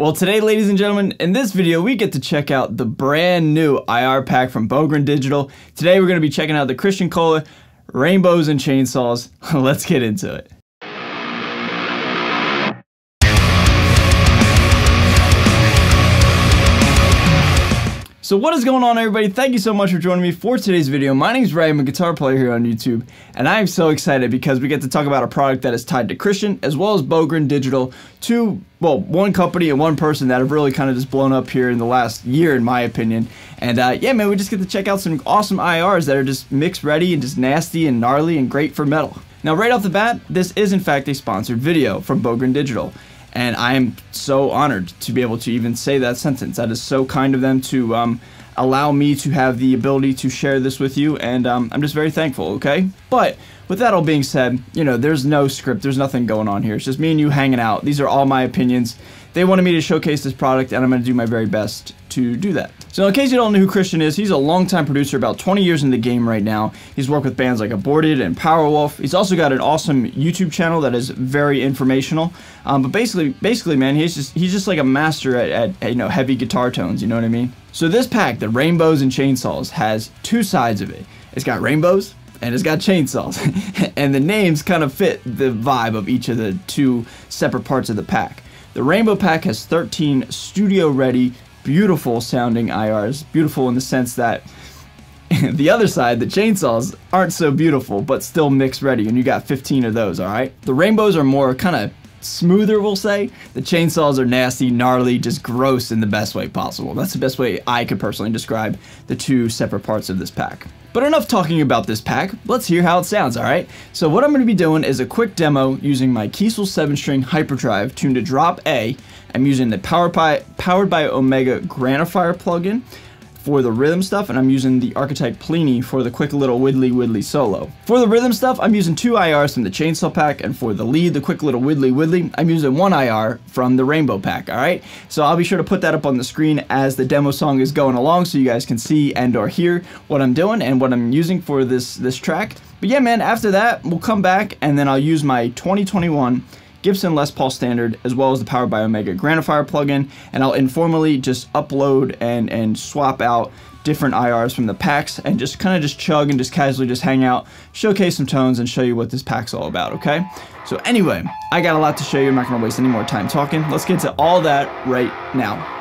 Well, today, ladies and gentlemen, in this video, we get to check out the brand new IR pack from Bogren Digital. Today, we're going to be checking out the Kristian Kohle Rainbows and Chainsaws. Let's get into it. So what is going on everybody? Thank you so much for joining me for today's video. My name is Ray, I'm a guitar player here on YouTube, and I am so excited because we get to talk about a product that is tied to Kristian as well as Bogren Digital, two, well, one company and one person that have really kind of just blown up here in the last year in my opinion. And uh, yeah man, we just get to check out some awesome IRs that are just mix ready and just nasty and gnarly and great for metal. Now right off the bat, this is in fact a sponsored video from Bogren Digital. And I am so honored to be able to even say that sentence. That is so kind of them to um, allow me to have the ability to share this with you. And um, I'm just very thankful, okay? But with that all being said, you know, there's no script, there's nothing going on here. It's just me and you hanging out. These are all my opinions. They wanted me to showcase this product, and I'm going to do my very best to do that. So in case you don't know who Kristian is, he's a longtime producer, about 20 years in the game right now. He's worked with bands like Aborted and Powerwolf. He's also got an awesome YouTube channel that is very informational. Um, but basically, basically, man, he's just he's just like a master at, at, at, you know heavy guitar tones. You know what I mean? So this pack, the Rainbows and Chainsaws, has two sides of it. It's got rainbows and it's got chainsaws. and the names kind of fit the vibe of each of the two separate parts of the pack. The Rainbow Pack has 13 studio ready, beautiful sounding IRs. Beautiful in the sense that the other side, the chainsaws, aren't so beautiful, but still mix ready, and you got 15 of those, alright? The rainbows are more kind of smoother, we'll say. The chainsaws are nasty, gnarly, just gross in the best way possible. That's the best way I could personally describe the two separate parts of this pack. But enough talking about this pack, let's hear how it sounds, alright? So what I'm going to be doing is a quick demo using my Kiesel 7-string Hyperdrive tuned to drop A. I'm using the Powered by, Powered by Omega Granophyre plugin for the rhythm stuff, and I'm using the Archetype Plini for the quick little widdly widdly solo. For the rhythm stuff, I'm using two IRs from the Chainsaw pack, and for the lead, the quick little widdly widdly, I'm using one IR from the Rainbow pack, alright? So I'll be sure to put that up on the screen as the demo song is going along so you guys can see and or hear what I'm doing and what I'm using for this, this track. But yeah, man, after that, we'll come back and then I'll use my 2021 Gibson Les Paul Standard, as well as the Powered by Omega Granophyre plugin, and I'll informally just upload and, and swap out different IRs from the packs and just kind of just chug and just casually just hang out, showcase some tones, and show you what this pack's all about, okay? So anyway, I got a lot to show you. I'm not to waste any more time talking. Let's get to all that right now.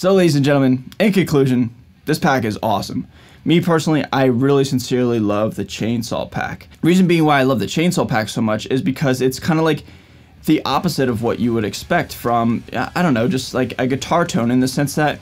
So, ladies and gentlemen, in conclusion, this pack is awesome. Me personally, I really sincerely love the Chainsaw Pack. Reason being why I love the Chainsaw Pack so much is because it's kind of like the opposite of what you would expect from, I don't know, just like a guitar tone in the sense that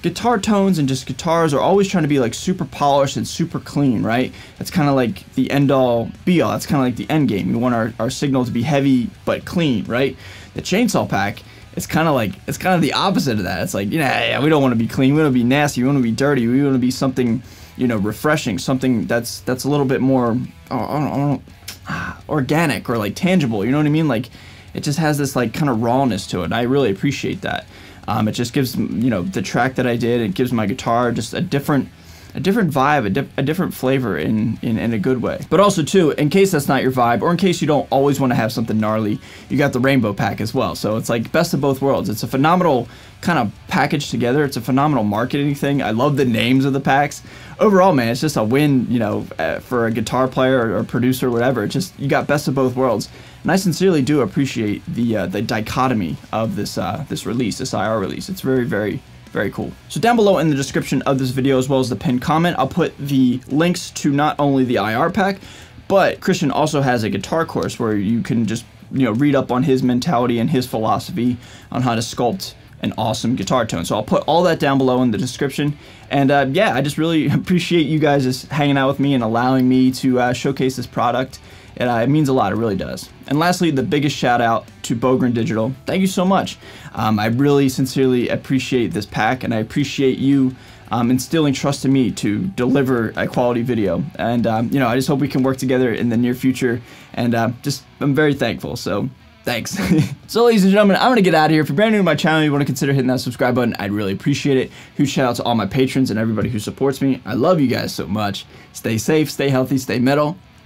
guitar tones and just guitars are always trying to be like super polished and super clean, right? That's kind of like the end all be all. That's kind of like the end game. We want our, our signal to be heavy but clean, right? The Chainsaw Pack it's kind of like it's kind of the opposite of that. It's like, yeah, yeah we don't want to be clean. We want to be nasty. We want to be dirty. We want to be something, you know, refreshing. Something that's that's a little bit more, oh, I don't, I don't, ah, organic or like tangible. You know what I mean? Like, it just has this like kind of rawness to it. I really appreciate that. Um, it just gives you know the track that I did. It gives my guitar just a different a different vibe, a, di a different flavor in, in, in a good way. But also too, in case that's not your vibe, or in case you don't always want to have something gnarly, you got the rainbow pack as well. So it's like best of both worlds. It's a phenomenal kind of package together. It's a phenomenal marketing thing. I love the names of the packs. Overall, man, it's just a win, you know, uh, for a guitar player or, or producer or whatever. It's just you got best of both worlds. And I sincerely do appreciate the uh, the dichotomy of this uh, this release, this IR release. It's very very very cool. So down below in the description of this video as well as the pinned comment, I'll put the links to not only the IR pack, but Kristian also has a guitar course where you can just you know read up on his mentality and his philosophy on how to sculpt an awesome guitar tone. So I'll put all that down below in the description. And uh, yeah, I just really appreciate you guys just hanging out with me and allowing me to uh, showcase this product. It, uh, it, means a lot, it really does. And lastly, the biggest shout out to Bogren Digital. Thank you so much. Um, I really sincerely appreciate this pack and I appreciate you um, instilling trust in me to deliver a quality video. And, um, you know, I just hope we can work together in the near future. And uh, just, I'm very thankful. So Thanks. so ladies and gentlemen, I'm going to get out of here. If you're brand new to my channel, you want to consider hitting that subscribe button, I'd really appreciate it. Huge shout out to all my patrons and everybody who supports me. I love you guys so much. Stay safe, stay healthy, stay metal.